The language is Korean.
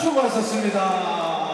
수고하셨습니다.